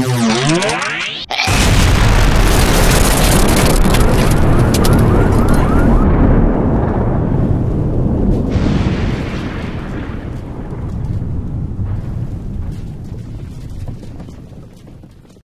Música